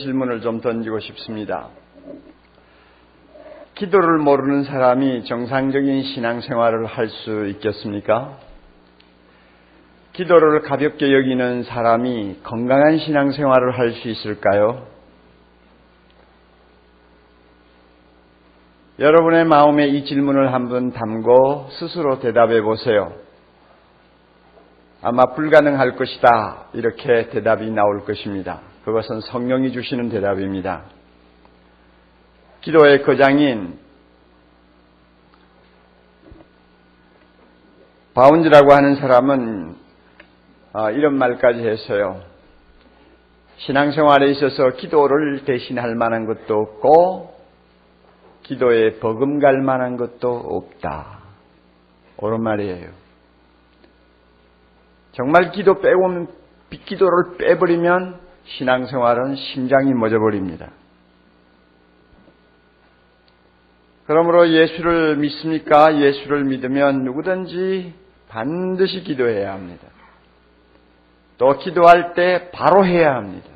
질문을 좀 던지고 싶습니다. 기도를 모르는 사람이 정상적인 신앙생활을 할 수 있겠습니까? 기도를 가볍게 여기는 사람이 건강한 신앙생활을 할 수 있을까요? 여러분의 마음에 이 질문을 한번 담고 스스로 대답해 보세요. 아마 불가능할 것이다. 이렇게 대답이 나올 것입니다. 그것은 성령이 주시는 대답입니다. 기도의 거장인 바운즈라고 하는 사람은 어, 이런 말까지 했어요. 신앙생활에 있어서 기도를 대신할 만한 것도 없고 기도에 버금갈 만한 것도 없다. 옳은 말이에요. 정말 기도 빼고는 기도를 빼버리면 신앙생활은 심장이 멎어버립니다. 그러므로 예수를 믿습니까? 예수를 믿으면 누구든지 반드시 기도해야 합니다. 또 기도할 때 바로 해야 합니다.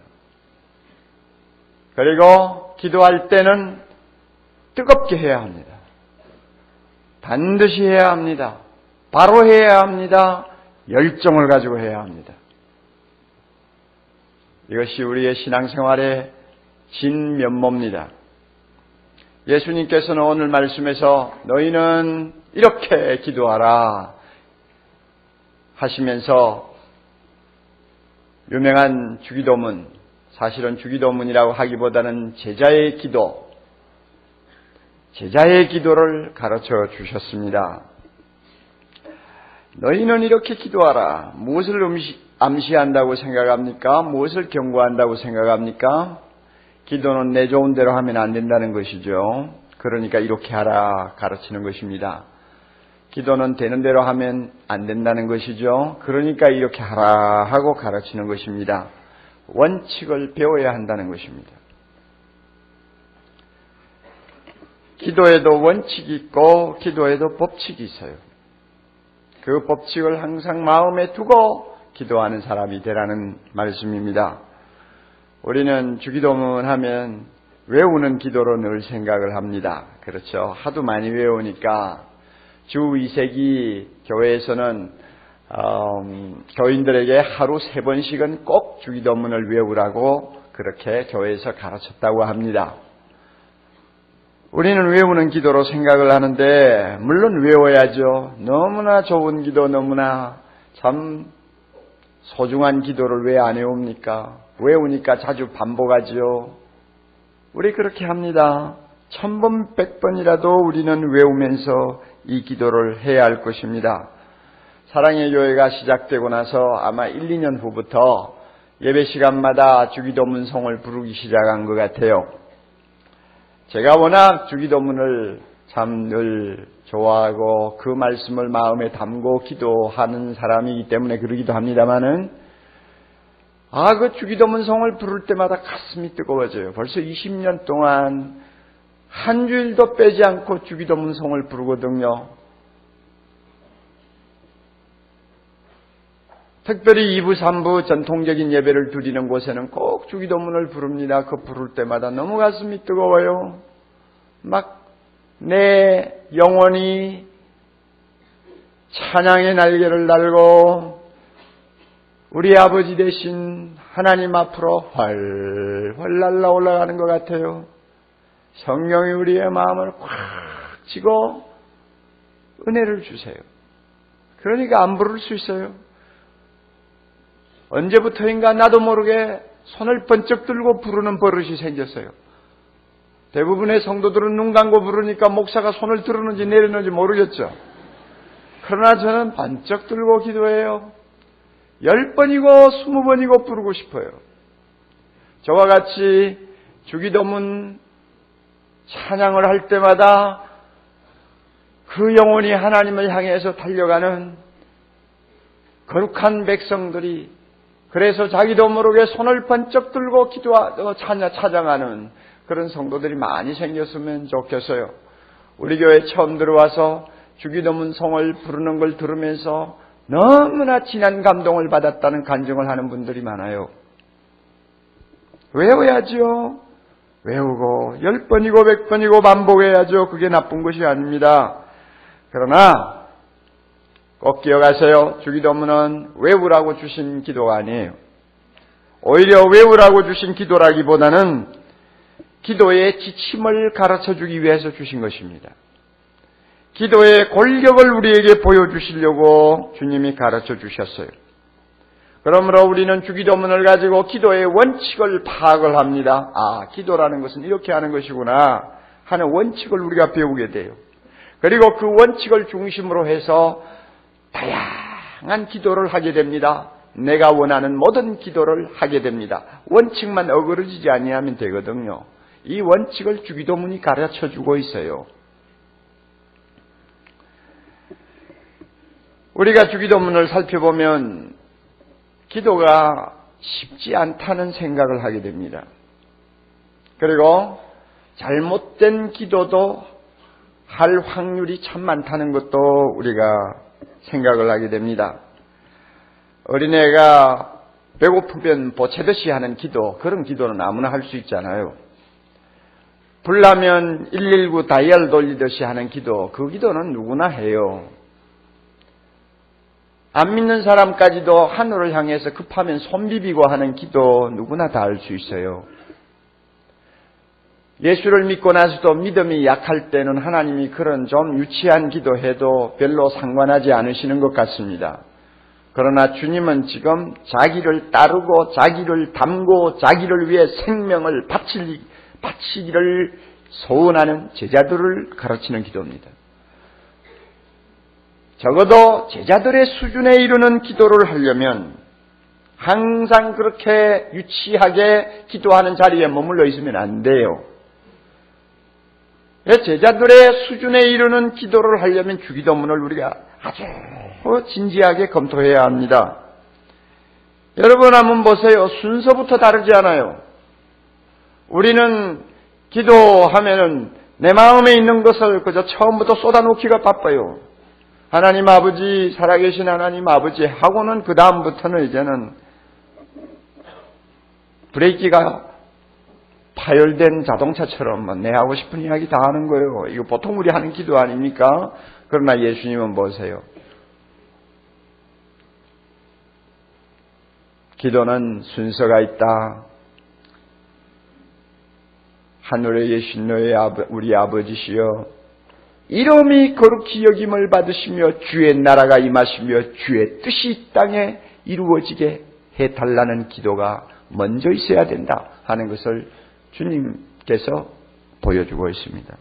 그리고 기도할 때는 뜨겁게 해야 합니다. 반드시 해야 합니다. 바로 해야 합니다. 열정을 가지고 해야 합니다. 이것이 우리의 신앙생활의 진면모입니다. 예수님께서는 오늘 말씀에서 너희는 이렇게 기도하라 하시면서 유명한 주기도문, 사실은 주기도문이라고 하기보다는 제자의 기도, 제자의 기도를 가르쳐 주셨습니다. 너희는 이렇게 기도하라. 무엇을 음식, 암시한다고 생각합니까? 무엇을 경고한다고 생각합니까? 기도는 내 좋은 대로 하면 안 된다는 것이죠. 그러니까 이렇게 하라 가르치는 것입니다. 기도는 되는 대로 하면 안 된다는 것이죠. 그러니까 이렇게 하라 하고 가르치는 것입니다. 원칙을 배워야 한다는 것입니다. 기도에도 원칙이 있고 기도에도 법칙이 있어요. 그 법칙을 항상 마음에 두고 기도하는 사람이 되라는 말씀입니다. 우리는 주기도문 하면 외우는 기도로 늘 생각을 합니다. 그렇죠. 하도 많이 외우니까 주 2세기 교회에서는 음, 교인들에게 하루 세 번씩은 꼭 주기도문을 외우라고 그렇게 교회에서 가르쳤다고 합니다. 우리는 외우는 기도로 생각을 하는데 물론 외워야죠. 너무나 좋은 기도, 너무나 참 소중한 기도를 왜 안 해옵니까? 외우니까 자주 반복하지요. 우리 그렇게 합니다. 천 번, 백 번이라도 우리는 외우면서 이 기도를 해야 할 것입니다. 사랑의 교회가 시작되고 나서 아마 1, 2년 후부터 예배 시간마다 주기도문송을 부르기 시작한 것 같아요. 제가 워낙 주기도문을 참 늘 좋아하고 그 말씀을 마음에 담고 기도하는 사람이기 때문에 그러기도 합니다만은 아, 그 주기도문 성을 부를 때마다 가슴이 뜨거워져요. 벌써 20년 동안 한 주일도 빼지 않고 주기도문 성을 부르거든요. 특별히 2부, 3부 전통적인 예배를 드리는 곳에는 꼭 주기도문을 부릅니다. 그 부를 때마다 너무 가슴이 뜨거워요. 막 내 영혼이 찬양의 날개를 달고 우리 아버지 대신 하나님 앞으로 활활 날라 올라가는 것 같아요. 성령이 우리의 마음을 꽉 쥐고 은혜를 주세요. 그러니까 안 부를 수 있어요. 언제부터인가 나도 모르게 손을 번쩍 들고 부르는 버릇이 생겼어요. 대부분의 성도들은 눈 감고 부르니까 목사가 손을 들었는지 내렸는지 모르겠죠. 그러나 저는 반짝 들고 기도해요. 열 번이고 스무 번이고 부르고 싶어요. 저와 같이 주기도문 찬양을 할 때마다 그 영혼이 하나님을 향해서 달려가는 거룩한 백성들이 그래서 자기도 모르게 손을 번쩍 들고 기도하, 찬양, 찬양하는 그런 성도들이 많이 생겼으면 좋겠어요. 우리 교회 처음 들어와서 주기도문 성을 부르는 걸 들으면서 너무나 진한 감동을 받았다는 간증을 하는 분들이 많아요. 외워야죠. 외우고 열 번이고 백 번이고 반복해야죠. 그게 나쁜 것이 아닙니다. 그러나 꼭 기억하세요. 주기도문은 외우라고 주신 기도가 아니에요. 오히려 외우라고 주신 기도라기보다는 기도의 지침을 가르쳐 주기 위해서 주신 것입니다. 기도의 권력을 우리에게 보여주시려고 주님이 가르쳐 주셨어요. 그러므로 우리는 주기도문을 가지고 기도의 원칙을 파악을 합니다. 아, 기도라는 것은 이렇게 하는 것이구나 하는 원칙을 우리가 배우게 돼요. 그리고 그 원칙을 중심으로 해서 다양한 기도를 하게 됩니다. 내가 원하는 모든 기도를 하게 됩니다. 원칙만 어그러지지 아니하면 되거든요. 이 원칙을 주기도문이 가르쳐 주고 있어요. 우리가 주기도문을 살펴보면 기도가 쉽지 않다는 생각을 하게 됩니다. 그리고 잘못된 기도도 할 확률이 참 많다는 것도 우리가 생각을 하게 됩니다. 어린애가 배고프면 보채듯이 하는 기도, 그런 기도는 아무나 할 수 있잖아요. 불나면 119 다이얼 돌리듯이 하는 기도, 그 기도는 누구나 해요. 안 믿는 사람까지도 하늘을 향해서 급하면 손 비비고 하는 기도 누구나 다 할 수 있어요. 예수를 믿고 나서도 믿음이 약할 때는 하나님이 그런 좀 유치한 기도해도 별로 상관하지 않으시는 것 같습니다. 그러나 주님은 지금 자기를 따르고 자기를 담고 자기를 위해 생명을 바칠, 바치기를 소원하는 제자들을 가르치는 기도입니다. 적어도 제자들의 수준에 이르는 기도를 하려면 항상 그렇게 유치하게 기도하는 자리에 머물러 있으면 안 돼요. 제자들의 수준에 이르는 기도를 하려면 주기도문을 우리가 아주 진지하게 검토해야 합니다. 여러분 한번 보세요. 순서부터 다르지 않아요. 우리는 기도하면은 내 마음에 있는 것을 그저 처음부터 쏟아놓기가 바빠요. 하나님 아버지, 살아계신 하나님 아버지 하고는 그 다음부터는 이제는 브레이크가 파열된 자동차처럼 뭐내 하고 싶은 이야기 다 하는 거예요. 이거 보통 우리 하는 기도 아닙니까? 그러나 예수님은 보세요. 기도는 순서가 있다. 하늘에 계신 너의 우리 아버지시여 이름이 거룩히 여김을 받으시며 주의 나라가 임하시며 주의 뜻이 땅에 이루어지게 해달라는 기도가 먼저 있어야 된다 하는 것을 주님께서 보여주고 있습니다.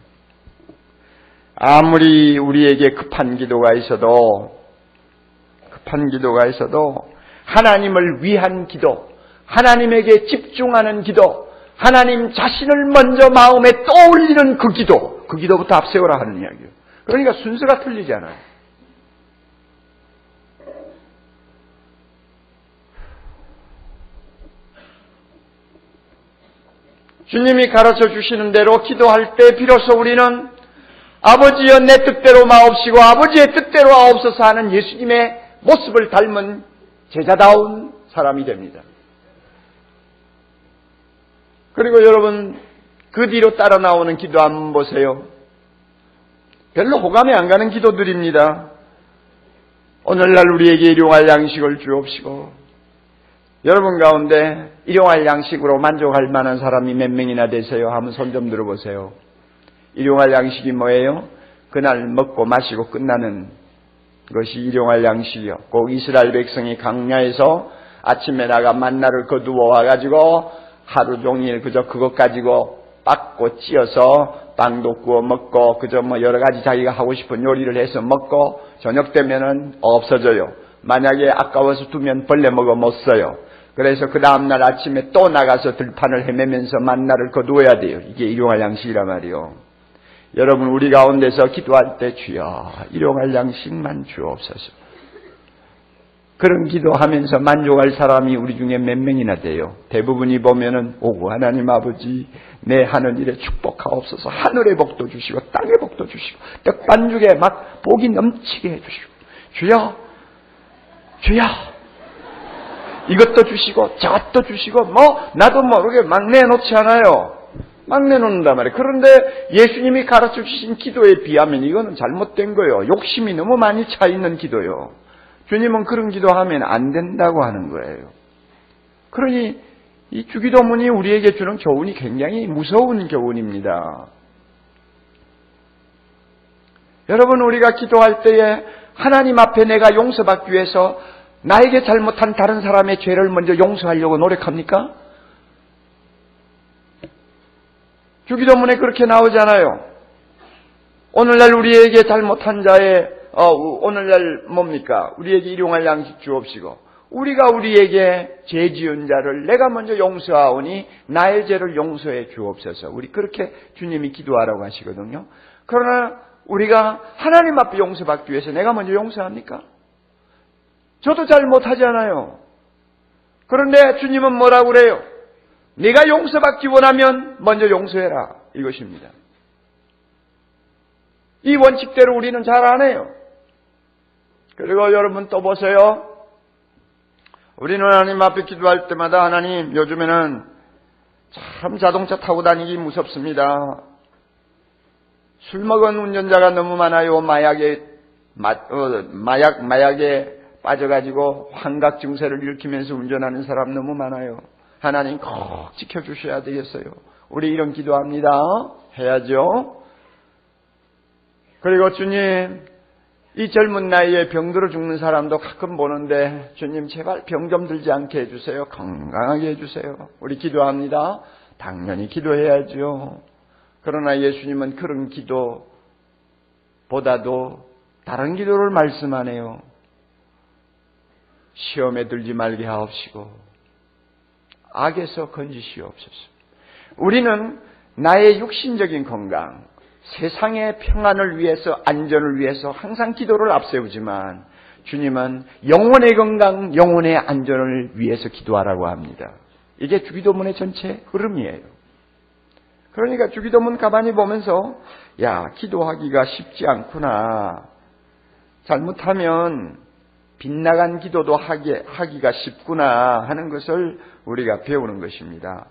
아무리 우리에게 급한 기도가 있어도 급한 기도가 있어도 하나님을 위한 기도, 하나님에게 집중하는 기도, 하나님 자신을 먼저 마음에 떠올리는 그 기도, 그 기도부터 앞세워라 하는 이야기예요. 그러니까 순서가 틀리잖아요. 주님이 가르쳐 주시는 대로 기도할 때 비로소 우리는 아버지여 내 뜻대로 마옵시고 아버지의 뜻대로 아옵소서 하는 예수님의 모습을 닮은 제자다운 사람이 됩니다. 그리고 여러분 그 뒤로 따라 나오는 기도 한번 보세요. 별로 호감이 안 가는 기도들입니다. 오늘날 우리에게 일용할 양식을 주옵시고 여러분 가운데 일용할 양식으로 만족할 만한 사람이 몇 명이나 되세요? 한번 손 좀 들어보세요. 일용할 양식이 뭐예요? 그날 먹고 마시고 끝나는 것이 일용할 양식이요. 꼭 이스라엘 백성이 강야에서 아침에 나가 만나를 거두어 와가지고 하루 종일 그저 그것 가지고 빻고 찧어서 빵도 구워 먹고 그저 뭐 여러 가지 자기가 하고 싶은 요리를 해서 먹고 저녁 되면은 없어져요. 만약에 아까워서 두면 벌레 먹어 못 써요. 그래서 그 다음날 아침에 또 나가서 들판을 헤매면서 만나를 거두어야 돼요. 이게 일용할 양식이란 말이요. 여러분 우리 가운데서 기도할 때 주여 일용할 양식만 주옵소서. 그런 기도하면서 만족할 사람이 우리 중에 몇 명이나 돼요. 대부분이 보면은 오고 하나님 아버지 내 하는 일에 축복하옵소서 하늘의 복도 주시고 땅의 복도 주시고 떡반죽에 막 복이 넘치게 해주시고 주여 주여 이것도 주시고 저것도 주시고 뭐 나도 모르게 막 내 놓지 않아요. 막 내 놓는단 말이에요. 그런데 예수님이 가르쳐 주신 기도에 비하면 이거는 잘못된 거예요. 욕심이 너무 많이 차 있는 기도요. 주님은 그런 기도하면 안 된다고 하는 거예요. 그러니 이 주기도문이 우리에게 주는 교훈이 굉장히 무서운 교훈입니다. 여러분 우리가 기도할 때에 하나님 앞에 내가 용서받기 위해서 나에게 잘못한 다른 사람의 죄를 먼저 용서하려고 노력합니까? 주기도문에 그렇게 나오잖아요. 오늘날 우리에게 잘못한 자의 어, 오늘날 뭡니까? 우리에게 일용할 양식 주옵시고 우리가 우리에게 죄 지은 자를 내가 먼저 용서하오니 나의 죄를 용서해 주옵소서. 우리 그렇게 주님이 기도하라고 하시거든요. 그러나 우리가 하나님 앞에 용서받기 위해서 내가 먼저 용서합니까? 저도 잘 못하잖아요. 그런데 주님은 뭐라고 그래요? 네가 용서받기 원하면 먼저 용서해라. 이것입니다. 이 원칙대로 우리는 잘 안 해요. 그리고 여러분 또 보세요. 우리는 하나님 앞에 기도할 때마다 하나님 요즘에는 참 자동차 타고 다니기 무섭습니다. 술 먹은 운전자가 너무 많아요. 마약에 마, 어, 마약 마약에 빠져가지고 환각 증세를 일으키면서 운전하는 사람 너무 많아요. 하나님 꼭 지켜주셔야 되겠어요. 우리 이런 기도합니다. 해야죠. 그리고 주님, 이 젊은 나이에 병들어 죽는 사람도 가끔 보는데 주님 제발 병 좀 들지 않게 해주세요. 건강하게 해주세요. 우리 기도합니다. 당연히 기도해야죠. 그러나 예수님은 그런 기도보다도 다른 기도를 말씀하네요. 시험에 들지 말게 하옵시고 악에서 건지시옵소서. 우리는 나의 육신적인 건강, 세상의 평안을 위해서, 안전을 위해서 항상 기도를 앞세우지만 주님은 영혼의 건강, 영혼의 안전을 위해서 기도하라고 합니다. 이게 주기도문의 전체 흐름이에요. 그러니까 주기도문 가만히 보면서 야, 기도하기가 쉽지 않구나. 잘못하면 빗나간 기도도 하기, 하기가 쉽구나 하는 것을 우리가 배우는 것입니다.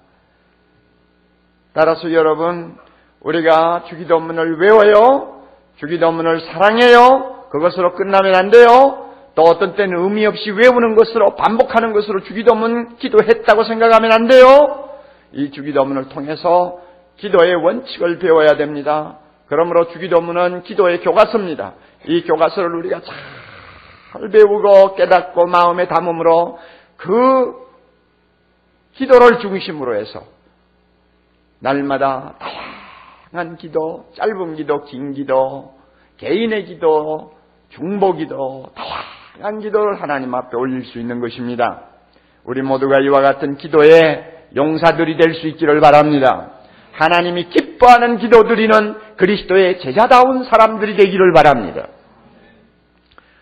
따라서 여러분, 우리가 주기도문을 외워요. 주기도문을 사랑해요. 그것으로 끝나면 안 돼요. 또 어떤 때는 의미 없이 외우는 것으로 반복하는 것으로 주기도문 기도했다고 생각하면 안 돼요. 이 주기도문을 통해서 기도의 원칙을 배워야 됩니다. 그러므로 주기도문은 기도의 교과서입니다. 이 교과서를 우리가 잘 배우고 깨닫고 마음에 담음으로 그 기도를 중심으로 해서 날마다 다양한 기도, 짧은 기도, 긴 기도, 개인의 기도, 중보 기도, 다양한 기도를 하나님 앞에 올릴 수 있는 것입니다. 우리 모두가 이와 같은 기도의 용사들이 될 수 있기를 바랍니다. 하나님이 기뻐하는 기도 드리는 그리스도의 제자다운 사람들이 되기를 바랍니다.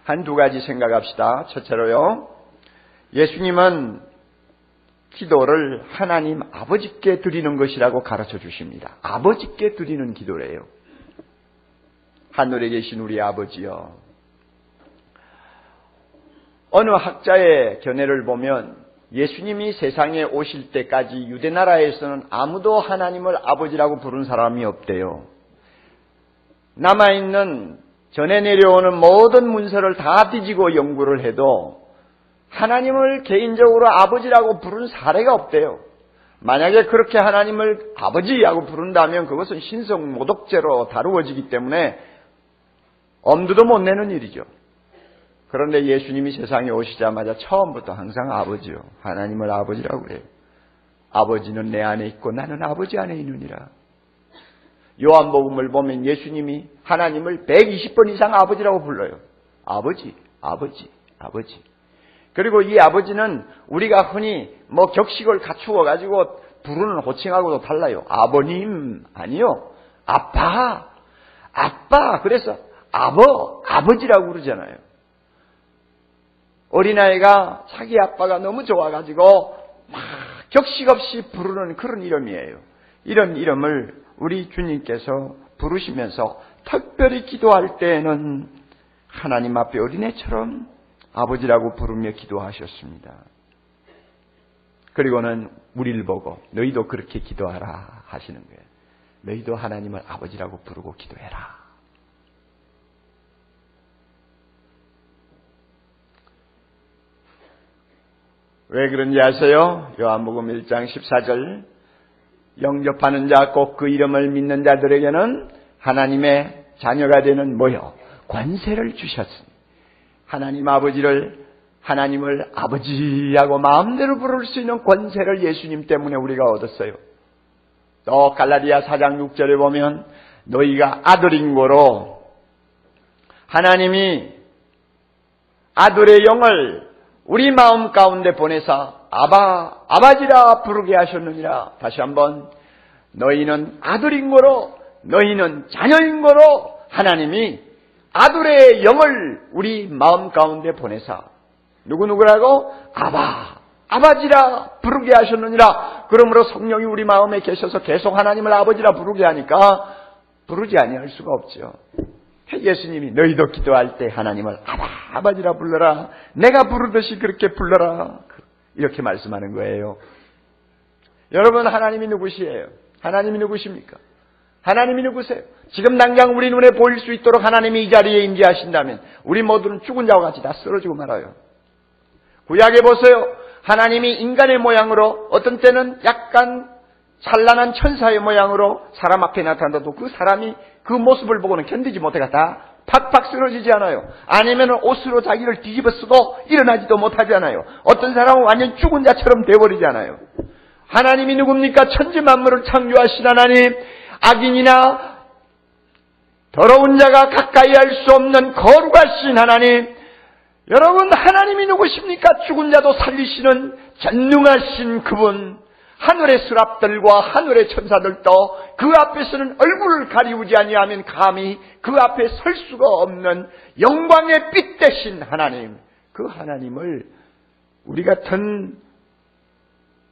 한 두 가지 생각합시다. 첫째로요. 예수님은 기도를 하나님 아버지께 드리는 것이라고 가르쳐 주십니다. 아버지께 드리는 기도래요. 하늘에 계신 우리 아버지요. 어느 학자의 견해를 보면 예수님이 세상에 오실 때까지 유대 나라에서는 아무도 하나님을 아버지라고 부른 사람이 없대요. 남아있는 전해 내려오는 모든 문서를 다 뒤지고 연구를 해도 하나님을 개인적으로 아버지라고 부른 사례가 없대요. 만약에 그렇게 하나님을 아버지라고 부른다면 그것은 신성 모독죄로 다루어지기 때문에 엄두도 못 내는 일이죠. 그런데 예수님이 세상에 오시자마자 처음부터 항상 아버지요. 하나님을 아버지라고 그래요. 아버지는 내 안에 있고 나는 아버지 안에 있느니라. 요한복음을 보면 예수님이 하나님을 120번 이상 아버지라고 불러요. 아버지, 아버지, 아버지. 그리고 이 아버지는 우리가 흔히 뭐 격식을 갖추어 가지고 부르는 호칭하고도 달라요. 아버님 아니요. 아빠. 아빠. 그래서 아버, 아버지라고 그러잖아요. 어린아이가 자기 아빠가 너무 좋아 가지고 막 격식 없이 부르는 그런 이름이에요. 이런 이름을 우리 주님께서 부르시면서 특별히 기도할 때에는 하나님 앞에 어린애처럼 아버지라고 부르며 기도하셨습니다. 그리고는 우리를 보고 너희도 그렇게 기도하라 하시는 거예요. 너희도 하나님을 아버지라고 부르고 기도해라. 왜 그런지 아세요? 요한복음 1장 14절 영접하는 자 꼭 그 이름을 믿는 자들에게는 하나님의 자녀가 되는 뭐요? 권세를 주셨으니 하나님 아버지를 하나님을 아버지하고 마음대로 부를 수 있는 권세를 예수님 때문에 우리가 얻었어요. 또 갈라디아 4장 6절에 보면 너희가 아들인 거로 하나님이 아들의 영을 우리 마음 가운데 보내사 아바 아바지라 부르게 하셨느니라. 다시 한번 너희는 아들인 거로 너희는 자녀인 거로 하나님이 아들의 영을 우리 마음 가운데 보내사 누구누구라고? 아바, 아바지라 부르게 하셨느니라. 그러므로 성령이 우리 마음에 계셔서 계속 하나님을 아버지라 부르게 하니까 부르지 아니할 수가 없죠. 예수님이 너희도 기도할 때 하나님을 아바, 아바지라 불러라. 내가 부르듯이 그렇게 불러라. 이렇게 말씀하는 거예요. 여러분 하나님이 누구시에요? 하나님이 누구십니까? 하나님이 누구세요? 지금 당장 우리 눈에 보일 수 있도록 하나님이 이 자리에 임재하신다면 우리 모두는 죽은 자와 같이 다 쓰러지고 말아요. 구약에 보세요. 하나님이 인간의 모양으로 어떤 때는 약간 찬란한 천사의 모양으로 사람 앞에 나타난다도 그 사람이 그 모습을 보고는 견디지 못해가 다 팍팍 쓰러지지 않아요. 아니면 옷으로 자기를 뒤집어 쓰고 일어나지도 못하지 않아요. 어떤 사람은 완전 죽은 자처럼 돼버리지 않아요. 하나님이 누굽니까? 천지 만물을 창조하신 하나님, 악인이나 더러운 자가 가까이 할 수 없는 거룩하신 하나님, 여러분 하나님이 누구십니까? 죽은 자도 살리시는 전능하신 그분 하늘의 수랍들과 하늘의 천사들도 그 앞에서는 얼굴을 가리우지 아니하면 감히 그 앞에 설 수가 없는 영광의 빛 대신 하나님 그 하나님을 우리 같은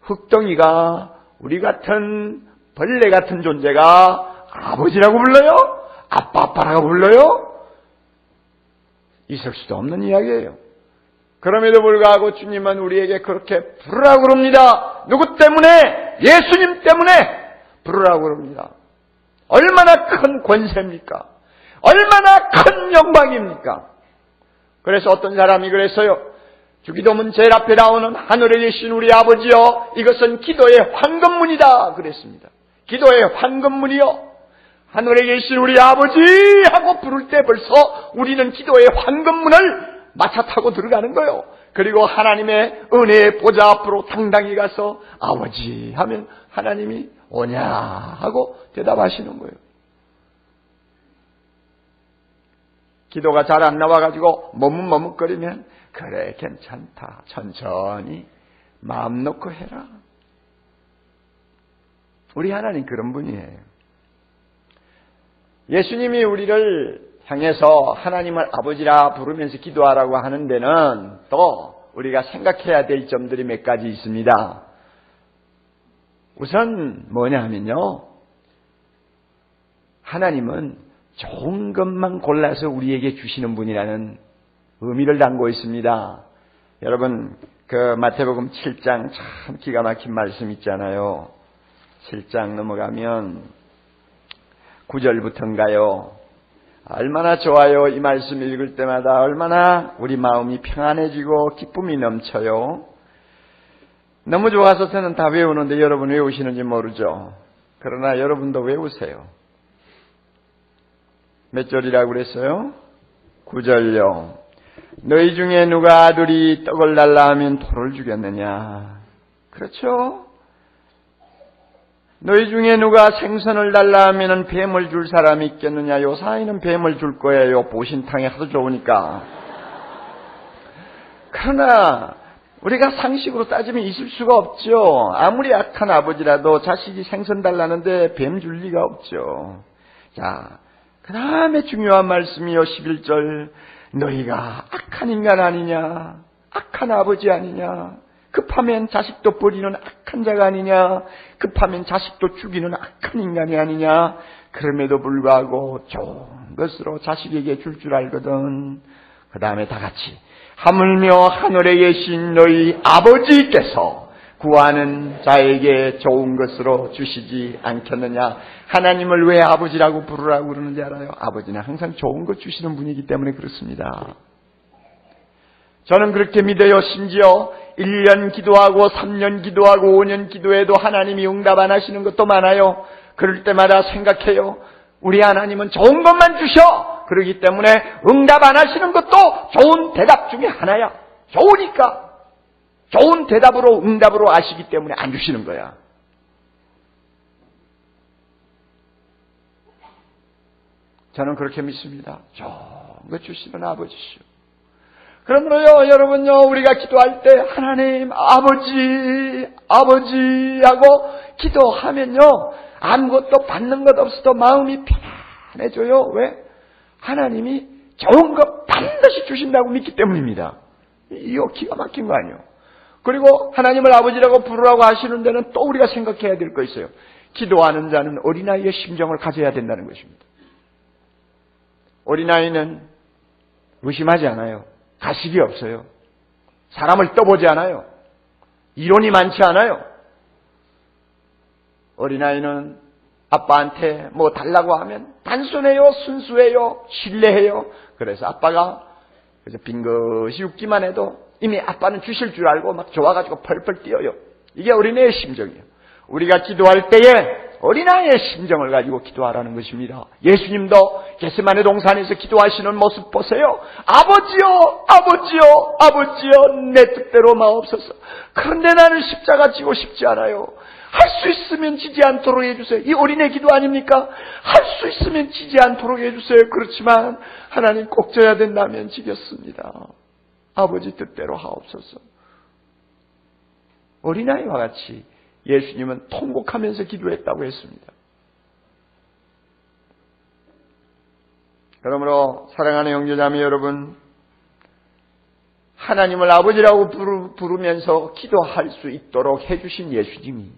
흙덩이가 우리 같은 벌레 같은 존재가 아버지라고 불러요? 아빠 아빠라고 불러요? 있을 수도 없는 이야기예요. 그럼에도 불구하고 주님은 우리에게 그렇게 부르라고 그럽니다. 누구 때문에? 예수님 때문에 부르라고 그럽니다. 얼마나 큰 권세입니까? 얼마나 큰 영광입니까? 그래서 어떤 사람이 그랬어요. 주기도문 제일 앞에 나오는 하늘에 계신 우리 아버지여 이것은 기도의 황금문이다 그랬습니다. 기도의 황금문이요. 하늘에 계신 우리 아버지 하고 부를 때 벌써 우리는 기도의 황금문을 마차 타고 들어가는 거예요. 그리고 하나님의 은혜의 보좌 앞으로 당당히 가서 아버지 하면 하나님이 오냐 하고 대답하시는 거예요. 기도가 잘 안 나와가지고 머뭇머뭇거리면 그래 괜찮다 천천히 마음 놓고 해라. 우리 하나님 그런 분이에요. 예수님이 우리를 향해서 하나님을 아버지라 부르면서 기도하라고 하는 데는 또 우리가 생각해야 될 점들이 몇 가지 있습니다. 우선 뭐냐 하면요. 하나님은 좋은 것만 골라서 우리에게 주시는 분이라는 의미를 담고 있습니다. 여러분, 그 마태복음 7장 참 기가 막힌 말씀 있잖아요. 7장 넘어가면 9절부터인가요? 얼마나 좋아요. 이 말씀 읽을 때마다 얼마나 우리 마음이 평안해지고 기쁨이 넘쳐요. 너무 좋아서 저는 다 외우는데 여러분 외우시는지 모르죠. 그러나 여러분도 외우세요. 몇 절이라고 그랬어요? 9절요. 너희 중에 누가 아들이 떡을 달라 하면 돌을 주겠느냐? 그렇죠? 너희 중에 누가 생선을 달라 하면은 뱀을 줄 사람이 있겠느냐? 요 사이는 뱀을 줄 거예요. 보신탕이 하도 좋으니까. 그러나 우리가 상식으로 따지면 있을 수가 없죠. 아무리 악한 아버지라도 자식이 생선 달라는데 뱀 줄 리가 없죠. 자, 그 다음에 중요한 말씀이요. 11절. 너희가 악한 인간 아니냐? 악한 아버지 아니냐? 급하면 자식도 버리는 악한 자가 아니냐? 급하면 자식도 죽이는 악한 인간이 아니냐? 그럼에도 불구하고 좋은 것으로 자식에게 줄줄 줄 알거든. 그 다음에 다 같이 하물며 하늘에 계신 너희 아버지께서 구하는 자에게 좋은 것으로 주시지 않겠느냐. 하나님을 왜 아버지라고 부르라고 그러는지 알아요? 아버지는 항상 좋은 것 주시는 분이기 때문에 그렇습니다. 저는 그렇게 믿어요. 심지어 1년 기도하고 3년 기도하고 5년 기도해도 하나님이 응답 안 하시는 것도 많아요. 그럴 때마다 생각해요. 우리 하나님은 좋은 것만 주셔. 그러기 때문에 응답 안 하시는 것도 좋은 대답 중에 하나야. 좋으니까. 좋은 대답으로 응답으로 아시기 때문에 안 주시는 거야. 저는 그렇게 믿습니다. 좋은 것 주시는 아버지시오. 그러므로요, 여러분요, 우리가 기도할 때 하나님, 아버지, 아버지 하고 기도하면요, 아무것도 받는 것 없어도 마음이 편안해져요. 왜? 하나님이 좋은 것 반드시 주신다고 믿기 때문입니다. 이거 기가 막힌 거 아니에요. 그리고 하나님을 아버지라고 부르라고 하시는 데는 또 우리가 생각해야 될 거 있어요. 기도하는 자는 어린아이의 심정을 가져야 된다는 것입니다. 어린아이는 의심하지 않아요. 가식이 없어요. 사람을 떠보지 않아요. 이론이 많지 않아요. 어린아이는 아빠한테 뭐 달라고 하면 단순해요, 순수해요, 신뢰해요. 그래서 아빠가 빈 것이 웃기만 해도 이미 아빠는 주실 줄 알고 막 좋아가지고 펄펄 뛰어요. 이게 어린애의 심정이에요. 우리가 기도할 때에 어린아이의 심정을 가지고 기도하라는 것입니다. 예수님도 게스만의 동산에서 기도하시는 모습 보세요. 아버지요, 아버지요, 아버지요, 내 뜻대로 마옵소서. 그런데 나는 십자가 지고 싶지 않아요. 할 수 있으면 지지 않도록 해주세요. 이 어린애 기도 아닙니까? 할 수 있으면 지지 않도록 해주세요. 그렇지만 하나님 꼭 져야 된다면 지겠습니다. 아버지 뜻대로 하옵소서. 어린아이와 같이 예수님은 통곡하면서 기도했다고 했습니다. 그러므로 사랑하는 형제자매 여러분, 하나님을 아버지라고 부르면서 기도할 수 있도록 해주신 예수님이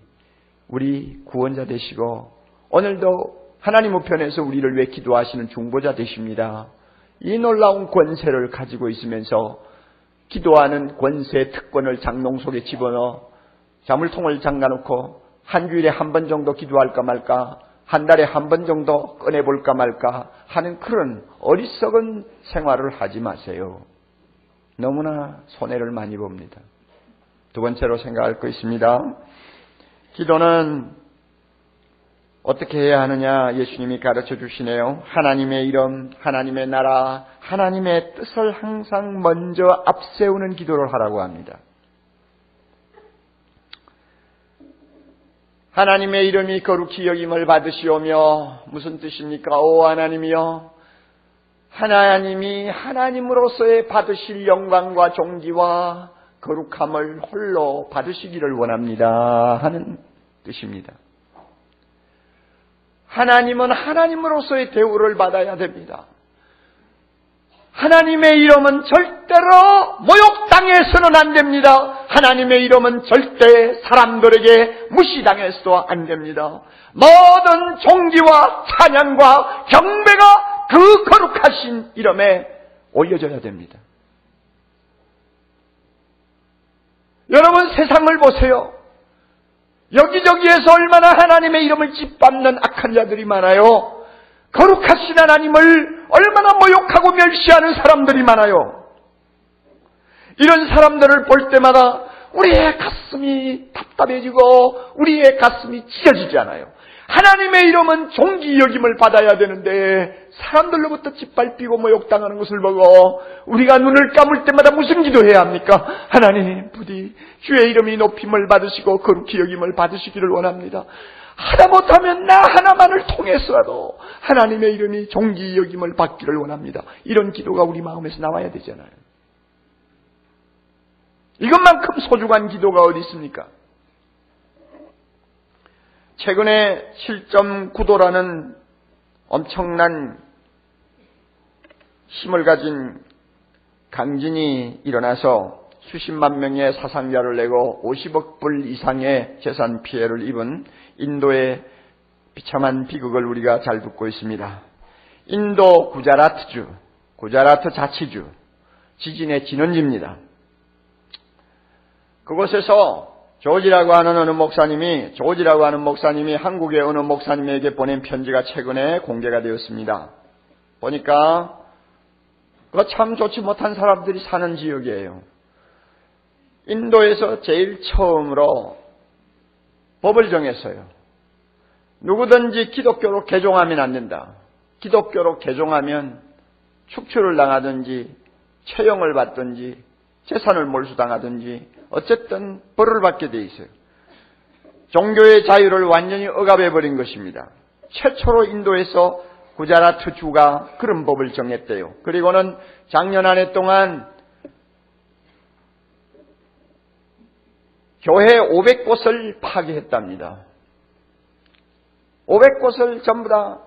우리 구원자 되시고 오늘도 하나님 우편에서 우리를 위해 기도하시는 중보자 되십니다. 이 놀라운 권세를 가지고 있으면서 기도하는 권세 특권을 장롱 속에 집어넣어 자물통을 잠가놓고 한 주일에 한 번 정도 기도할까 말까 한 달에 한 번 정도 꺼내볼까 말까 하는 그런 어리석은 생활을 하지 마세요. 너무나 손해를 많이 봅니다. 두 번째로 생각할 거 있습니다. 기도는 어떻게 해야 하느냐 예수님이 가르쳐 주시네요. 하나님의 이름, 하나님의 나라, 하나님의 뜻을 항상 먼저 앞세우는 기도를 하라고 합니다. 하나님의 이름이 거룩히 여김을 받으시오며 무슨 뜻입니까? 오 하나님이여 하나님이 하나님으로서의 받으실 영광과 존귀와 거룩함을 홀로 받으시기를 원합니다 하는 뜻입니다. 하나님은 하나님으로서의 대우를 받아야 됩니다. 하나님의 이름은 절대로 모욕당해서는 안 됩니다. 하나님의 이름은 절대 사람들에게 무시당해서도 안 됩니다. 모든 종기와 찬양과 경배가 그 거룩하신 이름에 올려져야 됩니다. 여러분 세상을 보세요. 여기저기에서 얼마나 하나님의 이름을 짓밟는 악한 자들이 많아요. 거룩하신 하나님을 얼마나 모욕하고 멸시하는 사람들이 많아요. 이런 사람들을 볼 때마다 우리의 가슴이 답답해지고 우리의 가슴이 찢어지지 않아요. 하나님의 이름은 종기 여김을 받아야 되는데 사람들로부터 짓밟히고 모욕당하는 것을 보고 우리가 눈을 감을 때마다 무슨 기도해야 합니까? 하나님 부디 주의 이름이 높임을 받으시고 거룩히 여김을 받으시기를 원합니다. 하다 못하면 나 하나만을 통해서라도 하나님의 이름이 종기 여김을 받기를 원합니다. 이런 기도가 우리 마음에서 나와야 되잖아요. 이것만큼 소중한 기도가 어디 있습니까? 최근에 7.9도라는 엄청난 힘을 가진 강진이 일어나서 수십만 명의 사상자를 내고 50억 불 이상의 재산 피해를 입은 인도의 비참한 비극을 우리가 잘 듣고 있습니다. 인도 구자라트주, 구자라트 자치주, 지진의 진원지입니다. 그곳에서 조지라고 하는 어느 목사님이 조지라고 하는 목사님이 한국의 어느 목사님에게 보낸 편지가 최근에 공개가 되었습니다. 보니까 그 참 좋지 못한 사람들이 사는 지역이에요. 인도에서 제일 처음으로 법을 정했어요. 누구든지 기독교로 개종하면 안 된다. 기독교로 개종하면 축출을 당하든지 처형을 받든지 재산을 몰수당하든지 어쨌든 벌을 받게 돼 있어요. 종교의 자유를 완전히 억압해 버린 것입니다. 최초로 인도에서 구자라트 주가 그런 법을 정했대요. 그리고는 작년 한 해 동안 교회 500곳을 파괴했답니다. 500곳을 전부 다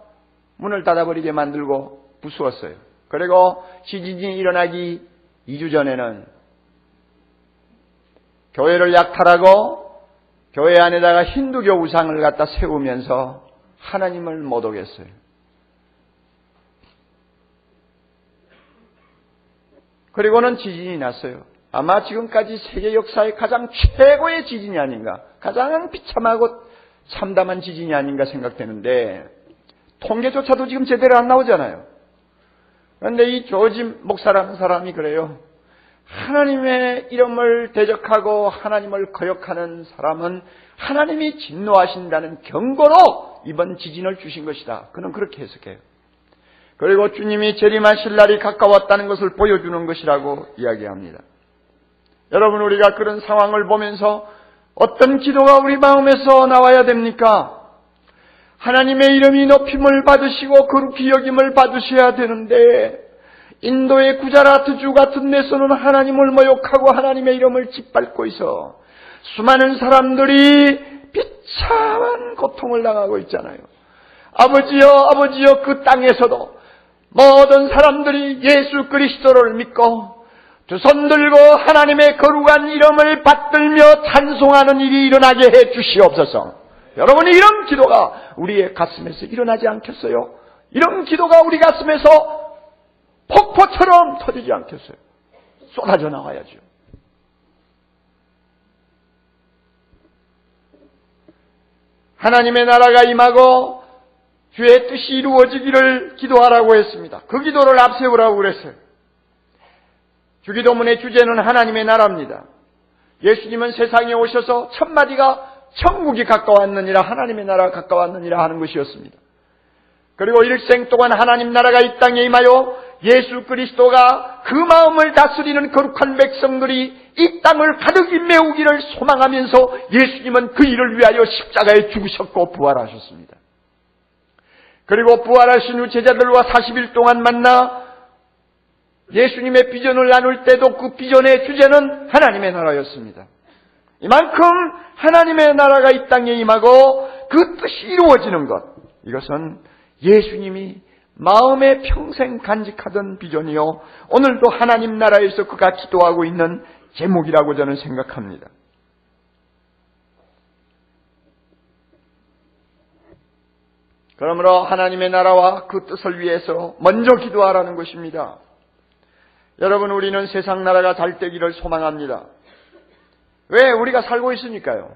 문을 닫아버리게 만들고 부수었어요. 그리고 지진이 일어나기 2주 전에는 교회를 약탈하고 교회 안에다가 힌두교 우상을 갖다 세우면서 하나님을 못 오겠어요. 그리고는 지진이 났어요. 아마 지금까지 세계 역사의 가장 최고의 지진이 아닌가, 가장 비참하고 참담한 지진이 아닌가 생각되는데, 통계조차도 지금 제대로 안 나오잖아요. 그런데 이 조지 목사라는 사람이 그래요. 하나님의 이름을 대적하고 하나님을 거역하는 사람은 하나님이 진노하신다는 경고로 이번 지진을 주신 것이다. 그는 그렇게 해석해요. 그리고 주님이 재림하실 날이 가까웠다는 것을 보여주는 것이라고 이야기합니다. 여러분 우리가 그런 상황을 보면서 어떤 기도가 우리 마음에서 나와야 됩니까? 하나님의 이름이 높임을 받으시고 거룩히 여김을 받으셔야 되는데 인도의 구자라트주 같은 데서는 하나님을 모욕하고 하나님의 이름을 짓밟고 있어 수많은 사람들이 비참한 고통을 당하고 있잖아요. 아버지여 아버지여 그 땅에서도 모든 사람들이 예수 그리스도를 믿고 두 손 들고 하나님의 거룩한 이름을 받들며 찬송하는 일이 일어나게 해 주시옵소서. 여러분 이런 기도가 우리의 가슴에서 일어나지 않겠어요? 이런 기도가 우리 가슴에서 폭포처럼 터지지 않겠어요? 쏟아져 나와야죠. 하나님의 나라가 임하고 주의 뜻이 이루어지기를 기도하라고 했습니다. 그 기도를 앞세우라고 그랬어요. 주기도문의 주제는 하나님의 나라입니다. 예수님은 세상에 오셔서 첫 마디가 천국이 가까웠느니라 하나님의 나라가 가까웠느니라 하는 것이었습니다. 그리고 일생 동안 하나님 나라가 이 땅에 임하여 예수 그리스도가 그 마음을 다스리는 거룩한 백성들이 이 땅을 가득히 메우기를 소망하면서 예수님은 그 일을 위하여 십자가에 죽으셨고 부활하셨습니다. 그리고 부활하신 후 제자들과 40일 동안 만나 예수님의 비전을 나눌 때도 그 비전의 주제는 하나님의 나라였습니다. 이만큼 하나님의 나라가 이 땅에 임하고 그 뜻이 이루어지는 것. 이것은 예수님이 마음에 평생 간직하던 비전이요. 오늘도 하나님 나라에서 그가 기도하고 있는 제목이라고 저는 생각합니다. 그러므로 하나님의 나라와 그 뜻을 위해서 먼저 기도하라는 것입니다. 여러분, 우리는 세상 나라가 잘 되기를 소망합니다. 왜? 우리가 살고 있으니까요.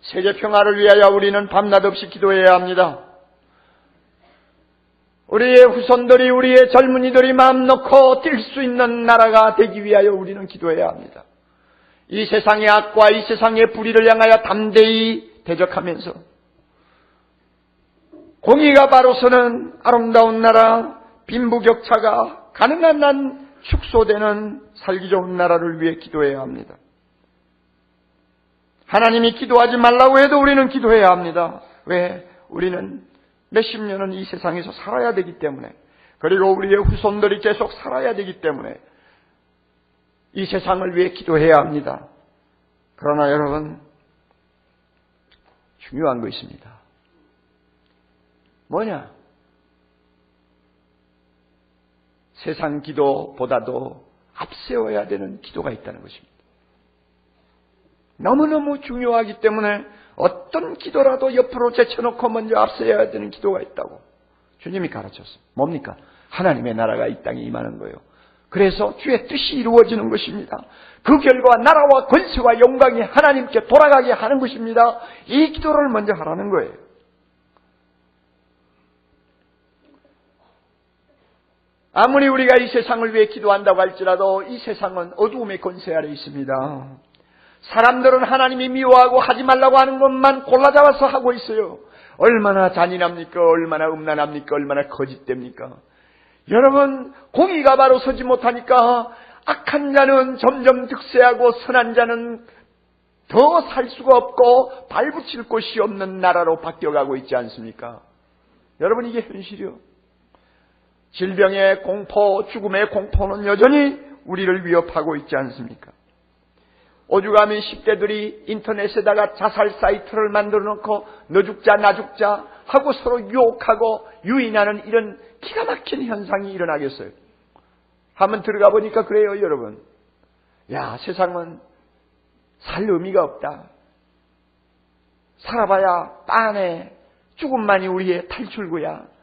세계 평화를 위하여 우리는 밤낮 없이 기도해야 합니다. 우리의 후손들이, 우리의 젊은이들이 마음 놓고 뛸 수 있는 나라가 되기 위하여 우리는 기도해야 합니다. 이 세상의 악과 이 세상의 불의를 향하여 담대히 대적하면서 공의가 바로서는 아름다운 나라, 빈부격차가 가능한 한 축소되는 살기 좋은 나라를 위해 기도해야 합니다. 하나님이 기도하지 말라고 해도 우리는 기도해야 합니다. 왜? 우리는 몇십 년은 이 세상에서 살아야 되기 때문에 그리고 우리의 후손들이 계속 살아야 되기 때문에 이 세상을 위해 기도해야 합니다. 그러나 여러분 중요한 거 있습니다. 뭐냐? 세상 기도보다도 앞세워야 되는 기도가 있다는 것입니다. 너무너무 중요하기 때문에 어떤 기도라도 옆으로 제쳐놓고 먼저 앞서야 되는 기도가 있다고 주님이 가르쳤어요. 뭡니까? 하나님의 나라가 이 땅에 임하는 거예요. 그래서 주의 뜻이 이루어지는 것입니다. 그 결과 나라와 권세와 영광이 하나님께 돌아가게 하는 것입니다. 이 기도를 먼저 하라는 거예요. 아무리 우리가 이 세상을 위해 기도한다고 할지라도 이 세상은 어두움의 권세 아래 있습니다. 사람들은 하나님이 미워하고 하지 말라고 하는 것만 골라잡아서 하고 있어요. 얼마나 잔인합니까? 얼마나 음란합니까? 얼마나 거짓됩니까? 여러분, 공의가 바로 서지 못하니까 악한 자는 점점 득세하고 선한 자는 더 살 수가 없고 발붙일 곳이 없는 나라로 바뀌어가고 있지 않습니까? 여러분, 이게 현실이요. 질병의 공포, 죽음의 공포는 여전히 우리를 위협하고 있지 않습니까? 오죽하면 10대들이 인터넷에다가 자살 사이트를 만들어 놓고 너 죽자 나 죽자 하고 서로 유혹하고 유인하는 이런 기가 막힌 현상이 일어나겠어요. 한번 들어가 보니까 그래요, 여러분. 야, 세상은 살 의미가 없다. 살아봐야 빤해. 죽음만이 우리의 탈출구야.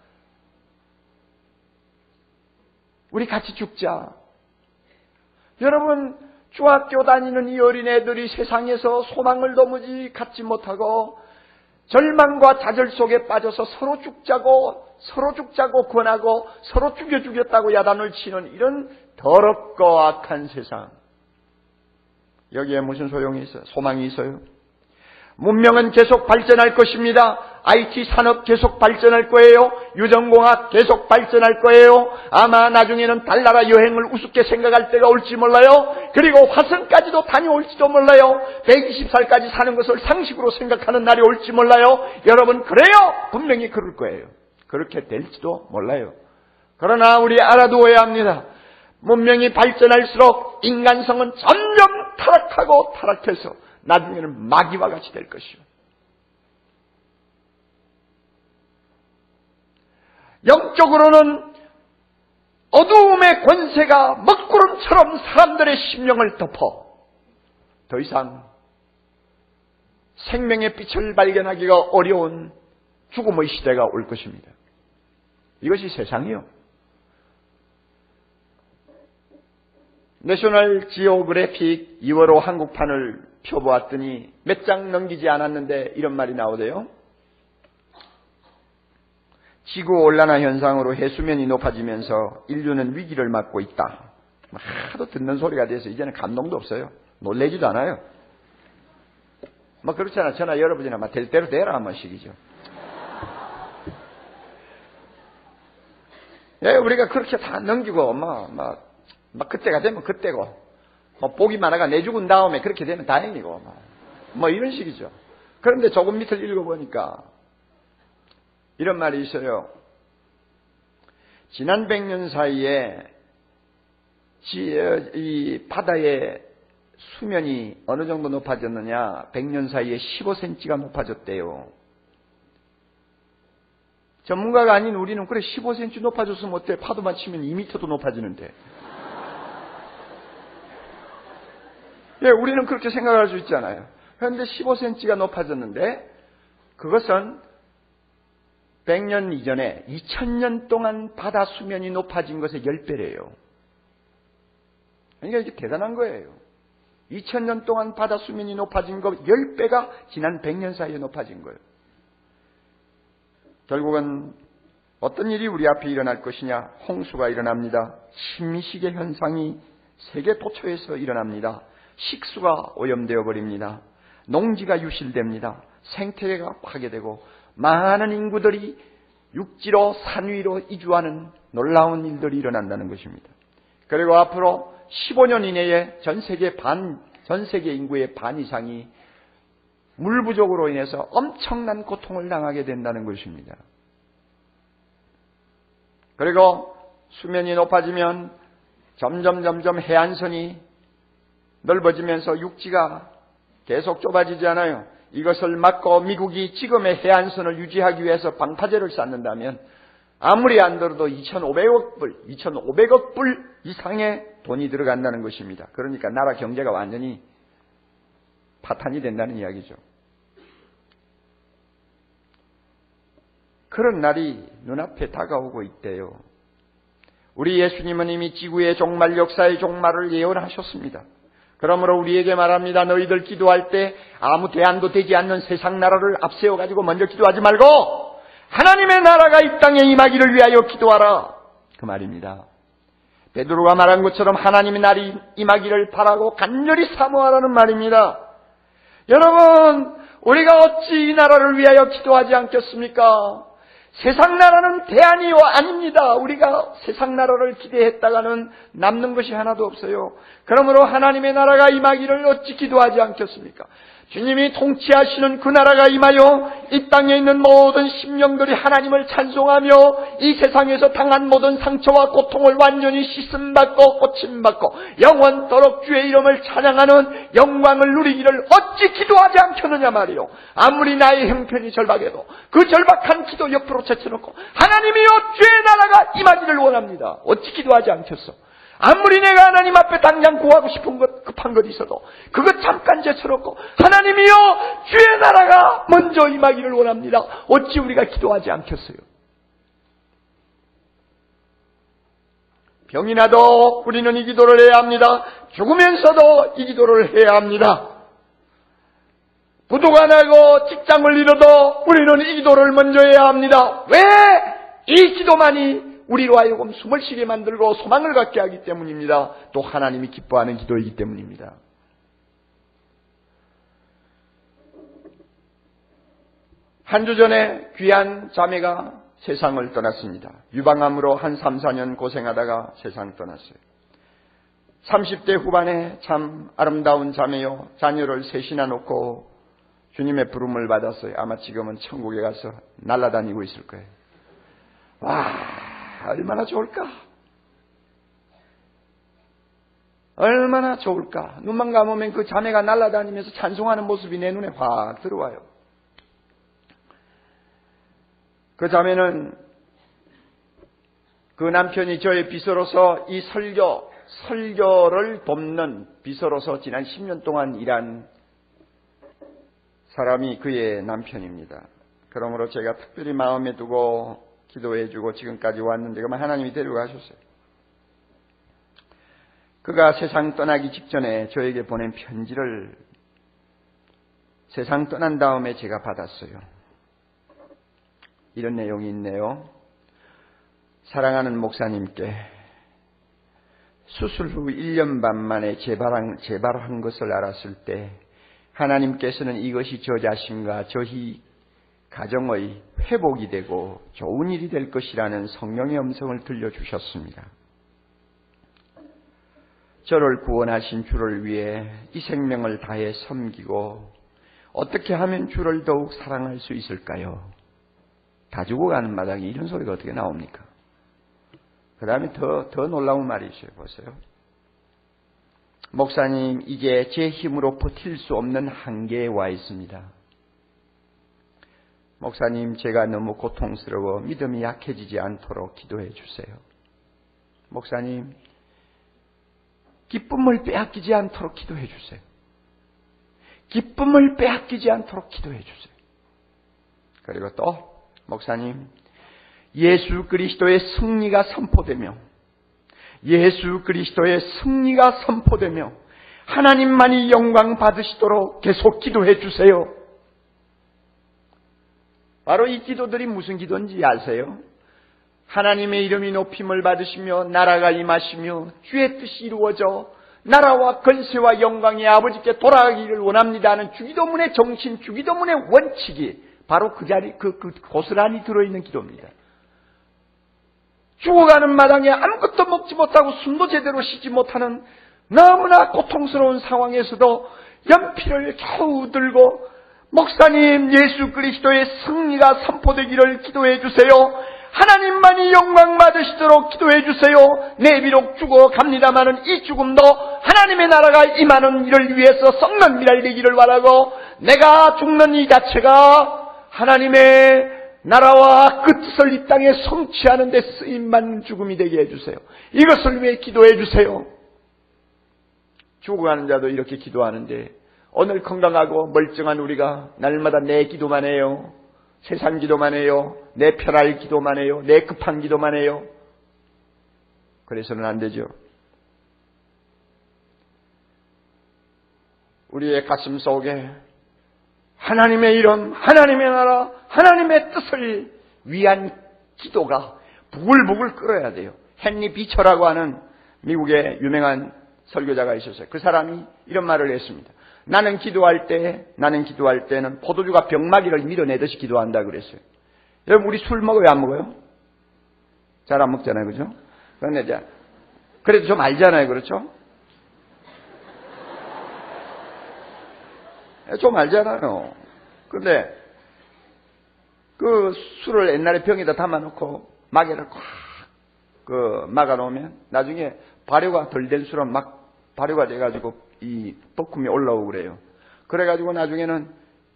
우리 같이 죽자. 여러분, 중학교 다니는 이 어린애들이 세상에서 소망을 도무지 갖지 못하고 절망과 좌절 속에 빠져서 서로 죽자고 서로 죽자고 권하고 서로 죽여 주겠다고 야단을 치는 이런 더럽고 악한 세상. 여기에 무슨 소용이 있어요? 소망이 있어요? 문명은 계속 발전할 것입니다. IT 산업 계속 발전할 거예요. 유전공학 계속 발전할 거예요. 아마 나중에는 달나라 여행을 우습게 생각할 때가 올지 몰라요. 그리고 화성까지도 다녀올지도 몰라요. 120살까지 사는 것을 상식으로 생각하는 날이 올지 몰라요. 여러분, 그래요! 분명히 그럴 거예요. 그렇게 될지도 몰라요. 그러나 우리 알아두어야 합니다. 문명이 발전할수록 인간성은 점점 타락하고 타락해서 나중에는 마귀와 같이 될 것이요. 영적으로는 어두움의 권세가 먹구름처럼 사람들의 심령을 덮어 더 이상 생명의 빛을 발견하기가 어려운 죽음의 시대가 올 것입니다. 이것이 세상이요. 내셔널 지오그래픽 2월호 한국판을 펴보았더니 몇 장 넘기지 않았는데 이런 말이 나오대요. 지구 온난화 현상으로 해수면이 높아지면서 인류는 위기를 맞고 있다. 하도 듣는 소리가 돼서 이제는 감동도 없어요. 놀래지도 않아요. 뭐 그렇잖아. 전화 열어보지나 될 대로 되라 한 번씩이죠. 예, 우리가 그렇게 다 넘기고 막, 막, 막 그때가 되면 그때고 뭐 보기만 하가 내 죽은 다음에 그렇게 되면 다행이고 뭐, 뭐 이런 식이죠. 그런데 조금 밑을 읽어보니까 이런 말이 있어요. 지난 100년 사이에 이 바다의 수면이 어느 정도 높아졌느냐? 100년 사이에 15cm가 높아졌대요. 전문가가 아닌 우리는 그래 15cm 높아졌으면 어때? 파도만 치면 2m도 높아지는데. 예, 우리는 그렇게 생각할 수 있잖아요. 현재 15cm가 높아졌는데 그것은 100년 이전에 2000년 동안 바다 수면이 높아진 것의 10배래요. 그러니까 이게 대단한 거예요. 2000년 동안 바다 수면이 높아진 것 10배가 지난 100년 사이에 높아진 거예요. 결국은 어떤 일이 우리 앞에 일어날 것이냐? 홍수가 일어납니다. 심시계 현상이 세계 도처에서 일어납니다. 식수가 오염되어 버립니다. 농지가 유실됩니다. 생태계가 파괴되고 많은 인구들이 육지로 산 위로 이주하는 놀라운 일들이 일어난다는 것입니다. 그리고 앞으로 15년 이내에 전 세계 반, 전 세계 인구의 반 이상이 물 부족으로 인해서 엄청난 고통을 당하게 된다는 것입니다. 그리고 수면이 높아지면 점점 점점 해안선이 넓어지면서 육지가 계속 좁아지지 않아요. 이것을 막고 미국이 지금의 해안선을 유지하기 위해서 방파제를 쌓는다면 아무리 안 들어도 2,500억 불, 2,500억 불 이상의 돈이 들어간다는 것입니다. 그러니까 나라 경제가 완전히 파탄이 된다는 이야기죠. 그런 날이 눈앞에 다가오고 있대요. 우리 예수님은 이미 지구의 종말, 역사의 종말을 예언하셨습니다. 그러므로 우리에게 말합니다. 너희들 기도할 때 아무 대안도 되지 않는 세상 나라를 앞세워 가지고 먼저 기도하지 말고 하나님의 나라가 이 땅에 임하기를 위하여 기도하라. 그 말입니다. 베드로가 말한 것처럼 하나님의 날이 임하기를 바라고 간절히 사모하라는 말입니다. 여러분, 우리가 어찌 이 나라를 위하여 기도하지 않겠습니까? 세상 나라는 대안이 아닙니다. 우리가 세상 나라를 기대했다가는 남는 것이 하나도 없어요. 그러므로 하나님의 나라가 임하기를 어찌 기도하지 않겠습니까? 주님이 통치하시는 그 나라가 임하여 이 땅에 있는 모든 심령들이 하나님을 찬송하며 이 세상에서 당한 모든 상처와 고통을 완전히 씻음받고 고침받고 영원토록 주의 이름을 찬양하는 영광을 누리기를 어찌 기도하지 않겠느냐 말이요. 아무리 나의 형편이 절박해도 그 절박한 기도 옆으로 제쳐놓고 하나님이여 주의 나라가 임하기를 원합니다. 어찌 기도하지 않겠어? 아무리 내가 하나님 앞에 당장 구하고 싶은 것, 급한 것 있어도 그것 잠깐 제쳐놓고 하나님이여 주의 나라가 먼저 임하기를 원합니다. 어찌 우리가 기도하지 않겠어요? 병이 나도 우리는 이 기도를 해야 합니다. 죽으면서도 이 기도를 해야 합니다. 부도가 나고 직장을 잃어도 우리는 이 기도를 먼저 해야 합니다. 왜? 이 기도만이 우리로 하여금 숨을 쉬게 만들고 소망을 갖게 하기 때문입니다. 또 하나님이 기뻐하는 기도이기 때문입니다. 한 주 전에 귀한 자매가 세상을 떠났습니다. 유방암으로 한 3, 4년 고생하다가 세상 떠났어요. 30대 후반에 참 아름다운 자매요. 자녀를 셋이나 놓고 주님의 부름을 받았어요. 아마 지금은 천국에 가서 날아다니고 있을 거예요. 와, 얼마나 좋을까? 얼마나 좋을까? 눈만 감으면 그 자매가 날아다니면서 찬송하는 모습이 내 눈에 확 들어와요. 그 자매는 그 남편이 저의 비서로서 이 설교, 설교를 돕는 비서로서 지난 10년 동안 일한 사람이 그의 남편입니다. 그러므로 제가 특별히 마음에 두고 기도해주고 지금까지 왔는데 그만 하나님이 데려가셨어요. 그가 세상 떠나기 직전에 저에게 보낸 편지를 세상 떠난 다음에 제가 받았어요. 이런 내용이 있네요. 사랑하는 목사님께 수술 후 1년 반 만에 재발한, 재발한 것을 알았을 때 하나님께서는 이것이 저 자신과 저희 가정의 회복이 되고 좋은 일이 될 것이라는 성령의 음성을 들려주셨습니다. 저를 구원하신 주를 위해 이 생명을 다해 섬기고 어떻게 하면 주를 더욱 사랑할 수 있을까요? 다 죽어가는 마당에 이런 소리가 어떻게 나옵니까? 그 다음에 더, 더 놀라운 말이 있어요. 보세요. 목사님, 이제 제 힘으로 버틸 수 없는 한계에 와 있습니다. 목사님, 제가 너무 고통스러워 믿음이 약해지지 않도록 기도해 주세요. 목사님, 기쁨을 빼앗기지 않도록 기도해 주세요. 기쁨을 빼앗기지 않도록 기도해 주세요. 그리고 또, 목사님, 예수 그리스도의 승리가 선포되며, 예수 그리스도의 승리가 선포되며, 하나님만이 영광 받으시도록 계속 기도해 주세요. 바로 이 기도들이 무슨 기도인지 아세요? 하나님의 이름이 높임을 받으시며 나라가 임하시며 주의 뜻이 이루어져 나라와 건세와 영광이 아버지께 돌아가기를 원합니다 하는 주기도문의 정신, 주기도문의 원칙이 바로 그 자리, 그, 그 고스란히 들어있는 기도입니다. 죽어가는 마당에 아무것도 먹지 못하고 숨도 제대로 쉬지 못하는 너무나 고통스러운 상황에서도 연필을 겨우 들고 목사님 예수 그리스도의 승리가 선포되기를 기도해 주세요. 하나님만이 영광 받으시도록 기도해 주세요. 내 비록 죽어갑니다마는 이 죽음도 하나님의 나라가 임하는 일을 위해서 썩는 미랄 되기를 바라고 내가 죽는 이 자체가 하나님의 나라와 그 뜻을 이 땅에 성취하는 데 쓰임만 죽음이 되게 해주세요. 이것을 위해 기도해 주세요. 죽어가는 자도 이렇게 기도하는데 오늘 건강하고 멀쩡한 우리가 날마다 내 기도만 해요. 세상 기도만 해요. 내 편할 기도만 해요. 내 급한 기도만 해요. 그래서는 안 되죠. 우리의 가슴 속에 하나님의 이름, 하나님의 나라, 하나님의 뜻을 위한 기도가 부글부글 끓어야 돼요. 헨리 비처라고 하는 미국의 유명한 설교자가 있었어요. 그 사람이 이런 말을 했습니다. 나는 기도할 때, 나는 기도할 때는 포도주가 병마기를 밀어내듯이 기도한다 그랬어요. 여러분, 우리 술 먹어요, 안 먹어요? 잘 안 먹잖아요, 그죠? 그런데 이제, 그래도 좀 알잖아요, 그렇죠? 예, 좀 알잖아요. 근데, 그 술을 옛날에 병에다 담아놓고, 마개를 꽉, 그, 막아놓으면, 나중에 발효가 덜 된 술은 막 발효가 돼가지고 이 뻐쿰이 올라오고 그래요. 그래가지고 나중에는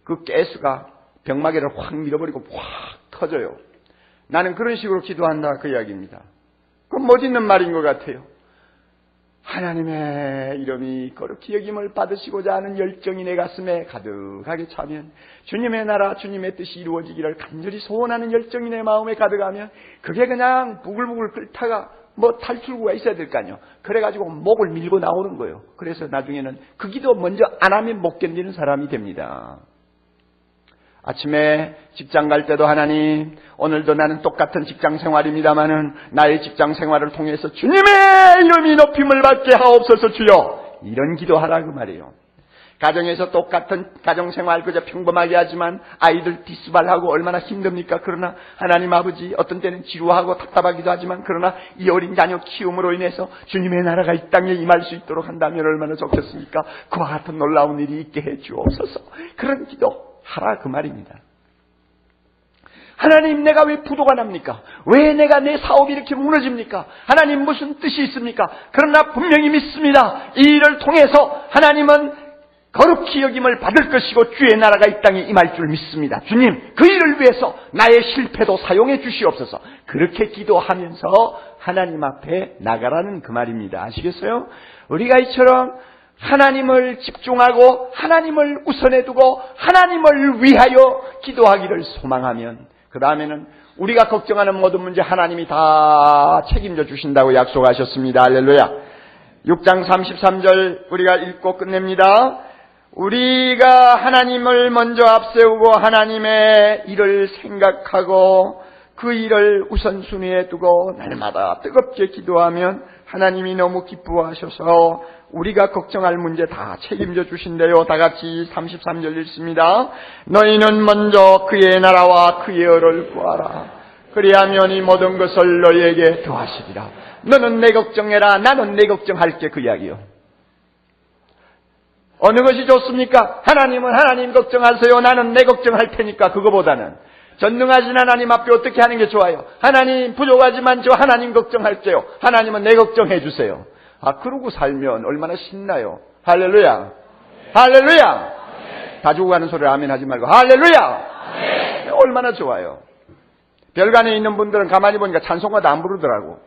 그 가스가 병마개를 확 밀어버리고 확 터져요. 나는 그런 식으로 기도한다 그 이야기입니다. 그건 멋있는 말인 것 같아요. 하나님의 이름이 거룩히 여김을 받으시고자 하는 열정이 내 가슴에 가득하게 차면 주님의 나라 주님의 뜻이 이루어지기를 간절히 소원하는 열정이 내 마음에 가득하면 그게 그냥 부글부글 끓다가 뭐 탈출구가 있어야 될 거 아니에요. 그래가지고 목을 밀고 나오는 거예요. 그래서 나중에는 그 기도 먼저 안 하면 못 견디는 사람이 됩니다. 아침에 직장 갈 때도 하나님, 오늘도 나는 똑같은 직장 생활입니다마는 나의 직장 생활을 통해서 주님의 이름이 높임을 받게 하옵소서 주여. 이런 기도하라 그 말이에요. 가정에서 똑같은 가정생활 그저 평범하게 하지만 아이들 디스발하고 얼마나 힘듭니까? 그러나 하나님 아버지 어떤 때는 지루하고 답답하기도 하지만 그러나 이 어린 자녀 키움으로 인해서 주님의 나라가 이 땅에 임할 수 있도록 한다면 얼마나 좋겠습니까? 그와 같은 놀라운 일이 있게 해 주옵소서. 그런 기도 하라 그 말입니다. 하나님 내가 왜 부도가 납니까? 왜 내가 내 사업이 이렇게 무너집니까? 하나님 무슨 뜻이 있습니까? 그러나 분명히 믿습니다. 이 일을 통해서 하나님은 거룩히 여김을 받을 것이고 주의 나라가 이 땅에 임할 줄 믿습니다. 주님, 그 일을 위해서 나의 실패도 사용해 주시옵소서. 그렇게 기도하면서 하나님 앞에 나가라는 그 말입니다. 아시겠어요? 우리가 이처럼 하나님을 집중하고 하나님을 우선해 두고 하나님을 위하여 기도하기를 소망하면 그 다음에는 우리가 걱정하는 모든 문제 하나님이 다 책임져 주신다고 약속하셨습니다. 할렐루야. 6장 33절 우리가 읽고 끝냅니다. 우리가 하나님을 먼저 앞세우고 하나님의 일을 생각하고 그 일을 우선순위에 두고 날마다 뜨겁게 기도하면 하나님이 너무 기뻐하셔서 우리가 걱정할 문제 다 책임져 주신대요. 다 같이 33절 읽습니다. 너희는 먼저 그의 나라와 그의 의를 구하라. 그리하면 이 모든 것을 너희에게 더하시리라. 너는 내 걱정해라. 나는 내 걱정할게. 그 이야기요. 어느 것이 좋습니까? 하나님은 하나님 걱정하세요. 나는 내 걱정할 테니까 그거보다는 전능하신 하나님 앞에 어떻게 하는 게 좋아요? 하나님 부족하지만 저 하나님 걱정할게요. 하나님은 내 걱정해 주세요. 아 그러고 살면 얼마나 신나요. 할렐루야. 할렐루야. 다 죽어가는 소리를 아멘 하지 말고 할렐루야. 얼마나 좋아요. 별관에 있는 분들은 가만히 보니까 찬송가도 안 부르더라고.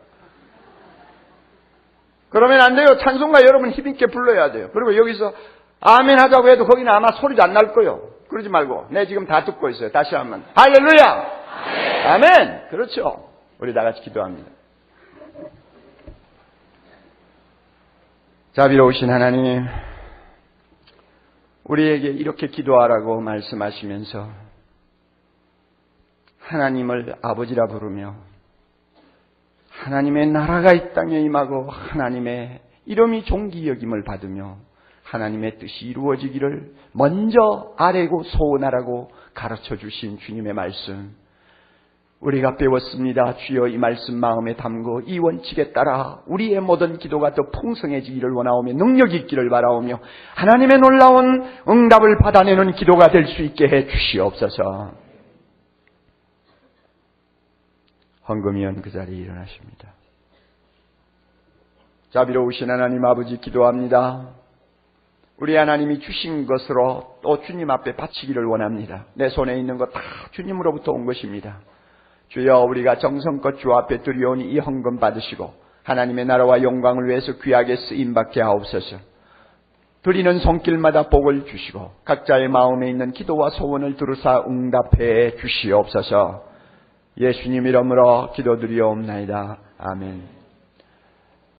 그러면 안 돼요. 찬송가 여러분 힘있게 불러야 돼요. 그리고 여기서 아멘 하자고 해도 거기는 아마 소리도 안 날 거예요. 그러지 말고. 내 지금 다 듣고 있어요. 다시 한번. 할렐루야! 아멘! 아멘! 그렇죠. 우리 다 같이 기도합니다. 자비로우신 하나님, 우리에게 이렇게 기도하라고 말씀하시면서 하나님을 아버지라 부르며 하나님의 나라가 이 땅에 임하고 하나님의 이름이 종기 여김을 받으며 하나님의 뜻이 이루어지기를 먼저 아래고 소원하라고 가르쳐 주신 주님의 말씀. 우리가 배웠습니다. 주여 이 말씀 마음에 담고 이 원칙에 따라 우리의 모든 기도가 더 풍성해지기를 원하오며 능력 있기를 바라오며 하나님의 놀라운 응답을 받아내는 기도가 될 수 있게 해 주시옵소서. 황금이연 그 자리에 일어나십니다. 자비로우신 하나님 아버지 기도합니다. 우리 하나님이 주신 것으로 또 주님 앞에 바치기를 원합니다. 내 손에 있는 것 다 주님으로부터 온 것입니다. 주여 우리가 정성껏 주 앞에 드려오니 이 헌금 받으시고 하나님의 나라와 영광을 위해서 귀하게 쓰임받게 하옵소서. 드리는 손길마다 복을 주시고 각자의 마음에 있는 기도와 소원을 두루사 응답해 주시옵소서. 예수님 이름으로 기도드리옵나이다. 아멘.